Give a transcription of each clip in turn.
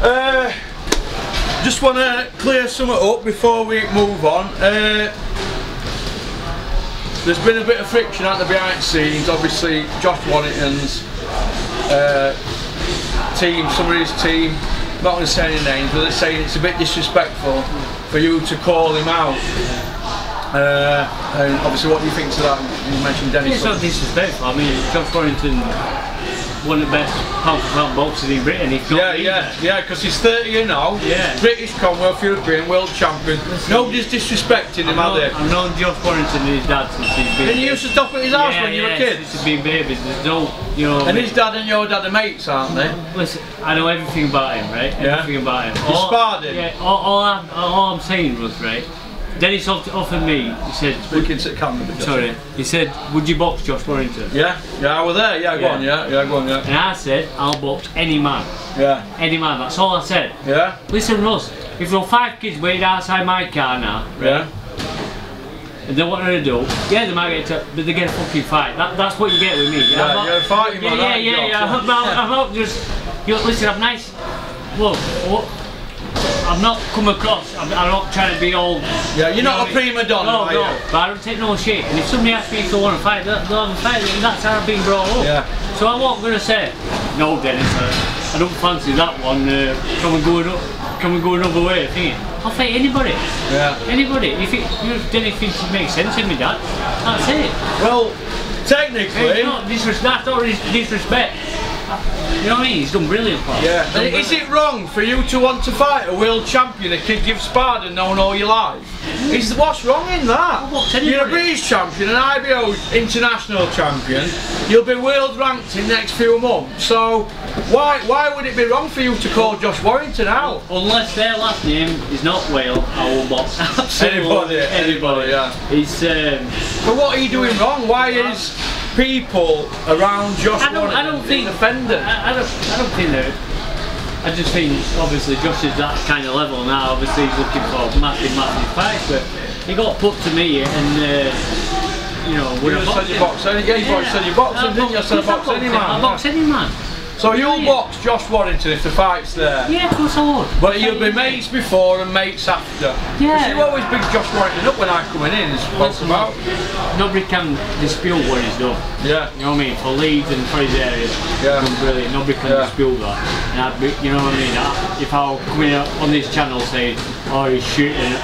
Uh, just want to clear something up before we move on. Uh, there's been a bit of friction at the behind the scenes. Obviously, Josh Warrington's uh, team, some of his team, not going to say any names, but they're saying it's a bit disrespectful for you to call him out. Uh, and obviously, what do you think to that? You mentioned Dennis. It's not disrespectful. I mean, Josh Warrington, one of the best pound for pound boxers in Britain. He's Yeah, yeah, yeah, because he's 30 you know. Yeah. British Commonwealth European World Champion. Nobody's disrespecting him, have they? I've known Josh Warrington and his dad since he's been. And you used to stop at his house yeah, when you yeah, were kids? Since he's been babies. There's no, you know. And his dad and your dad are mates, aren't they? Listen, I know everything about him, right? Yeah. Everything about him. You sparred him? Yeah. All, all, I'm, all I'm saying was right. Dennis offered me. He said, Speaking to camera. sorry. He said, would you box Josh Warrington? Yeah, yeah, I was there. Yeah, go Yeah. on, yeah, yeah, go on, yeah. And I said, I'll box any man. Yeah, Any man. That's all I said. yeah, Listen, Russ. If there were five kids waiting outside my car now, yeah. and they want to do, yeah, they might get to, but they get a fucking fight. That, that's what you get with me. Yeah, I'm not- you're a fighting yeah, man, Yeah, yeah, yeah. I'm not, just. You know, listen, I'm nice. Look, look, I'm not come across. I'm, I'm not trying to be all. Yeah, you're not you know a prima donna, No, no. But I don't take no shit. And if somebody asks me if they want to fight, they'll, they'll have a fight. And that's how I've been brought up. Yeah. So I'm not going to say, no, Dennis. I, I don't fancy that one. Uh, can we go another? Can we go another way? Thinking, I'll fight anybody. Yeah. Anybody. If it, you Dennis thinks it makes sense to me, that that's it. Well, technically, It's not disrespect. That's not disrespect. You know what I mean? He's done brilliant, pal. yeah. He's is it wrong for you to want to fight a world champion, a kid you've sparred and known all your life? Is what's wrong in that? You're a. British champion, an IBO international champion. You'll be world ranked in the next few months. So why why would it be wrong for you to call Josh Warrington out? Unless their last name is not Wale, I will box absolutely Anybody, anybody, yeah. It's um, But what are you doing wrong? Why is people around Josh I don't, I don't think offended? I, I don't, I don't think that. I just think obviously Josh is that kind of level now. Obviously he's looking for massive, massive fights, but he got put to me and uh, you know we're a just said you box any, yeah, you box said you didn't you? I said I box any I man. box any man. So you'll Yeah. box Josh Warrington if the fight's there. Yeah, of course I would. But you'll be mates before and mates after. Yeah. you always big Josh Warrington up when I'm coming in. Listen, about. Nobody can dispute what he's done. Yeah. You know what I mean? For Leeds and for his area, Yeah. he's brilliant. Nobody can Yeah. dispute that. And I'd be, you know what I mean? I, if I were coming out on this channel saying, oh, he's shooting,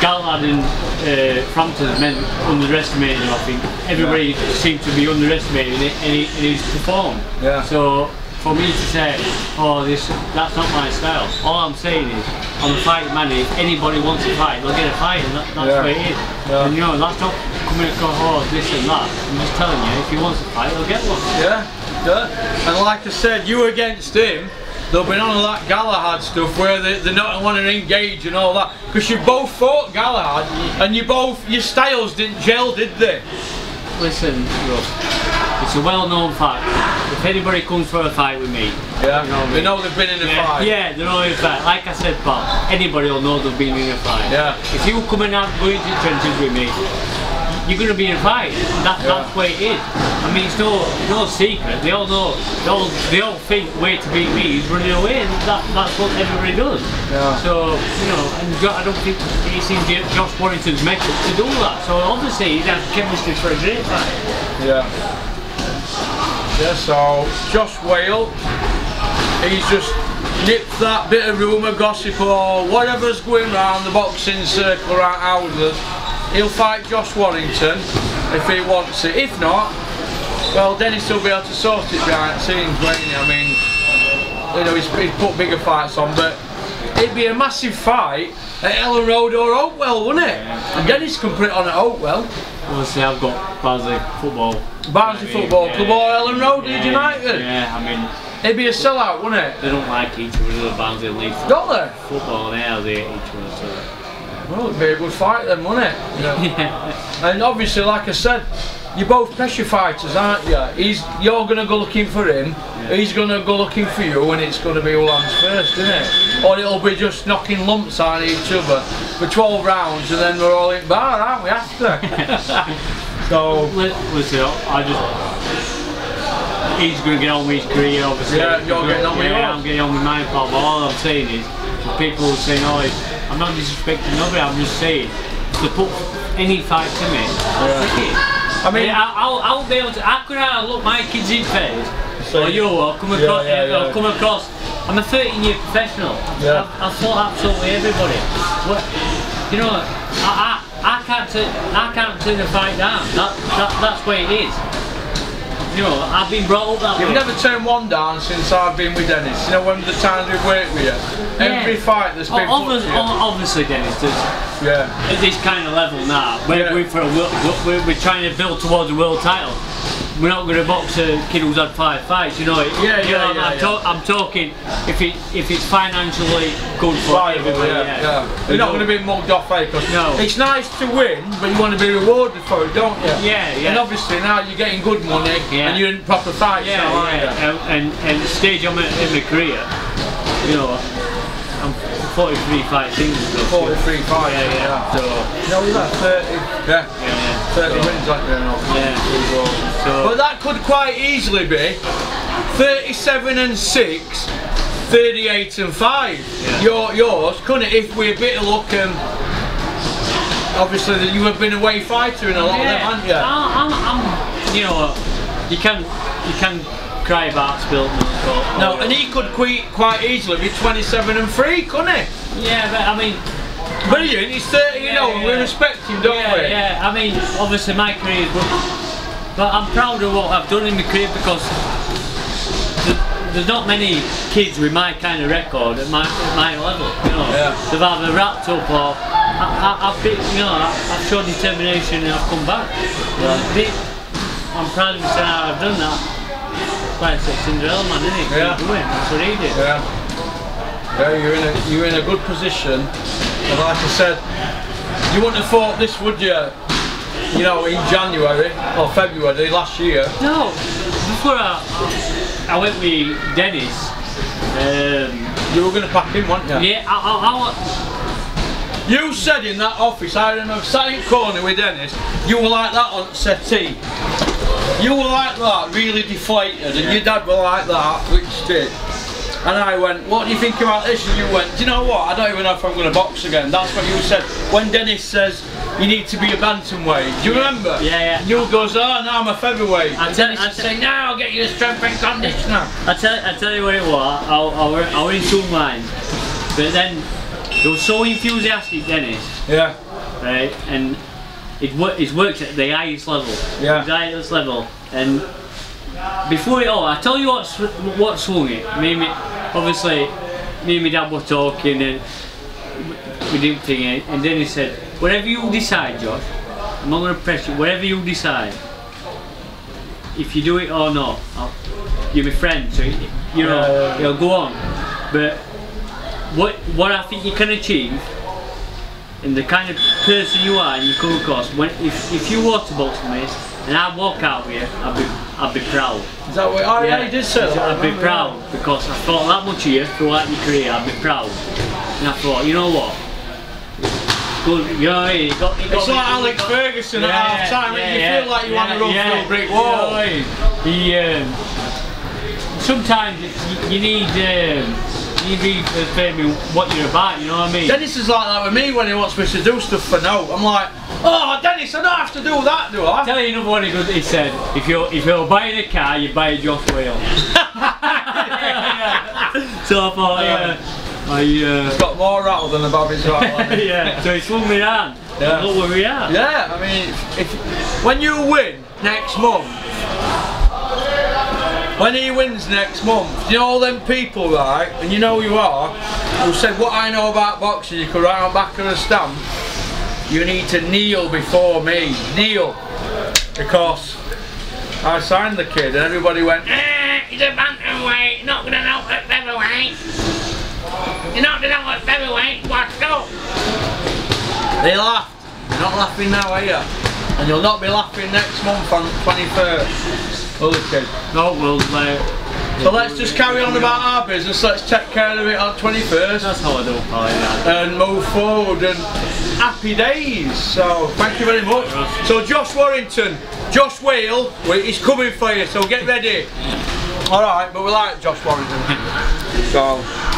Galahad and uh, Frampton's men underestimating him, I think everybody seemed to be underestimating it, and, he, and he's performed. Yeah. So for me to say, oh, this that's not my style. All I'm saying is, I'm a fighting man. If anybody wants to fight, they'll get a fight, and that, that's Yeah. the way it is. Yeah. And you know, that's not coming across, oh, this and that. I'm just telling you, if he wants to fight, he'll get one. Yeah. Yeah. And like I said, you against him. They'll be on all that Galahad stuff where they, they don't want to engage and all that. Because you both fought Galahad and you both, your styles didn't gel, did they? Listen, it's a well-known fact. If anybody comes for a fight with me, Yeah. You know they know they've been in a yeah, fight. yeah, they're all in a fight. Like I said, pal, anybody will know they've been in a fight. Yeah. If you come and out going to the trenches with me, you're going to be invited. a. That, Yeah. That's the way it is. I mean, it's no, no secret. They all know. They all, they all think way to beat me is running away, and that, that's what everybody does. Yeah. So you know, and I don't think it seems Jo- Josh Warrington's method to do that. So obviously, he'd have chemistry for a great fight. Yeah. Yeah, so Josh Wale, he's just nipped that bit of rumour, gossip or whatever's going round the boxing circle around houses. He'll fight Josh Warrington if he wants it. If not, well Dennis will be able to sort it behind the scenes, won't he? I mean, you know, he's, he's put bigger fights on, but it'd be a massive fight at Elland Road or Oakwell, wouldn't it? And Dennis can put it on at Oakwell. Obviously, I've got Barnsley football. Barnsley I mean, Football yeah, Club or Elland Road, yeah, United. Yeah, I mean, It'd be a sellout, wouldn't it? they don't like each other, the Barnsley Leeds Don't they? football, now they hate each other. So. Well, it'd be a good fight then, wouldn't it? Yeah. And obviously, like I said, you're both pressure fighters, aren't you? He's, you're going to go looking for him, he's going to go looking for you, and it's going to be all hands first, isn't it? Or it'll be just knocking lumps on each other for 12 rounds, and then we're all in bar, aren't we, after? so, Li- Listen, I just he's going to get on with his career, obviously. Yeah, you're getting on with yeah, yours. I'm getting on with mine. But all I'm saying is, people saying, oh, I'm not disrespecting nobody, I'm just saying, to put any fight to me, I'll take it. I mean, Yeah, I'll, I'll, I'll be able to. How could I look my kids in face? So or you, or come across, yeah, yeah. Uh, or come across. I'm a 13 year professional. Yeah. I've, I've fought absolutely everybody. What, you know. I, I, I can't turn, I can't turn a fight down. That, that, that's where it is. You know, I've been brought up that You've way. never turned one down since I've been with Dennis. You know, when the times we've worked with you, every fight that's been O- put obvi- to you. Oh, obviously, Dennis, there's, Yeah. at this kind of level now, we're, Yeah. we're, for a, we're, we're trying to build towards a world title. We're not going to box a kid who's had five fights, you know. Yeah, you yeah, I'm, yeah, I'm, yeah. I'm talking if it if it's financially good for Viable, everybody. yeah, Yeah, yeah. You're not going to be mugged off, eh? 'cause No. It's nice to win, but you want to be rewarded for it, don't you? Yeah, yeah. And obviously now you're getting good money Yeah. and you're in proper fights Yeah, now, aren't yeah. you? And, and and the stage I'm at in my career, you know, I'm 43 fights in. 43 fights. Yeah, yeah. So No, you're at 30. Yeah. Yeah, yeah. 30 So, wins, aren't you? now? Yeah. So But that could quite easily be 37 and 6, 38 and 5. Yeah. Your, yours, couldn't it? If we're a bit of luck and obviously that you have been away fighter in a lot of them, haven't you? I'm, I'm, I'm, you know, what? you can you can cry about spilt milk. Or, No, and he could quite, quite easily be 27 and 3, couldn't he? yeah, but I mean, Brilliant, he's 30 you Yeah, know, and we yeah. respect him, don't yeah, we? yeah. I mean, obviously my career is good, but I'm proud of what I've done in my career because th- there's not many kids with my kind of record at my, at my level. You know, Yeah. they've either wrapped up or I, I, I've been, you know, I- I've shown determination and I've come back. The- I'm proud of myself how I've done that. Quite a Cinderella man, isn't it? Yeah. That's what he did. Yeah. Yeah, you're in a you're in a good position. And like I said, you wouldn't have thought this, would you? You know, in January or February last year. No, before I, I went with Dennis. Um, You were going to pack him, weren't you? yeah, I, I, I, You said in that office, I know, sat in corner with Dennis, you were like that on settee. You were like that, really deflated, and your dad were like that, which did. And I went, what do you think about this? And you went, do you know what? I don't even know if I'm going to box again. That's what you said. When Dennis says you need to be a bantamweight, do you remember? Yeah, yeah. You goes, oh, no, I'm a featherweight. I tell- I say, no, I'll get you a strength and conditioner. I tell, I tell you what it was. I, I, I were in two minds, but then he was so enthusiastic, Dennis, Yeah, right? And it it's worked at the highest level, Yeah. the highest level, and before it all, I tell you what's sw- what swung it. Me, and me, obviously, me and my dad were talking, and we- didn't think it. And then he said, "Whatever you decide, Josh, I'm not going to press you. Whatever you decide, if you do it or not, I'll, you're my friend, so you, you know, you'll go on. But what what I think you can achieve." And the kind of person you are and you come across, when if, if you water box me and I walk out with you, I'll be I'd be proud. is that what? Oh, yeah, did say. I I'd be proud because I thought that much of you throughout your career. I'd be proud. And I thought, you know what? Good, you I mean? It got, it got It's me- like Alex got- Ferguson at half time, you feel like you want to run through a brick You know wall. what He, um, sometimes you, you need um, you need to tell me what you're about. You know what I mean? Dennis is like that with me when he wants me to do stuff for no. I'm like, oh Dennis, I don't have to do that, do I? Tell you another one he goes- he said, if you're if you're buying a car, you buy a Josh Wale. so I thought, yeah, I Got more rattle than a Bobby's uh, rattle. yeah. So he swung me around. Yeah. Where we are. yeah, I mean, if when you win next month, when he wins next month, you know all them people, right, and you know you are, who said what I know about boxing, you could write on back of a stamp. You need to kneel before me, kneel, because I signed the kid, and everybody went. Eh, he's a bantamweight, not gonna know at featherweight. You're not gonna know at featherweight, watch go. They laughed. You're not laughing now, are you? And you'll not be laughing next month on 21st. Other kid. No, well, uh, So let's just carry on about our business. Let's take care of it on 21st that's how I do it, and move forward and happy days. So thank you very much. So Josh Warrington, Josh Wale, he's coming for you. So get ready. Alright, but we like Josh Warrington. So